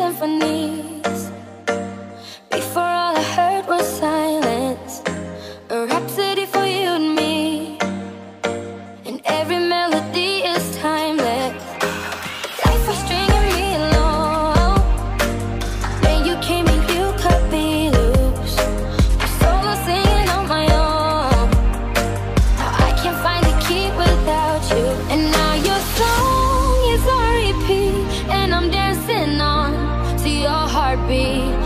symphony. Your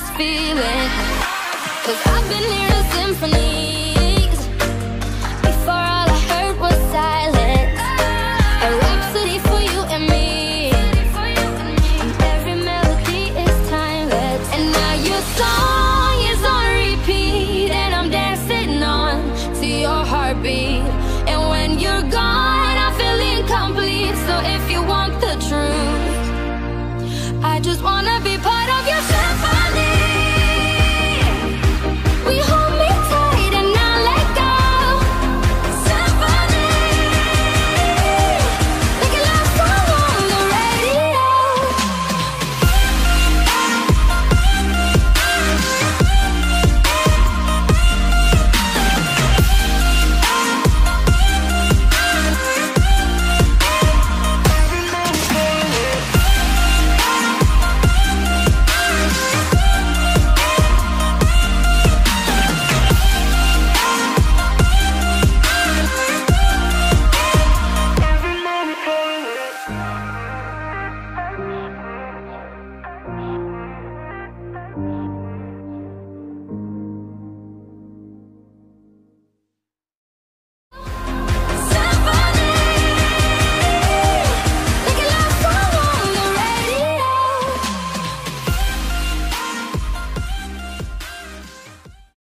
this feeling. Cause I've been here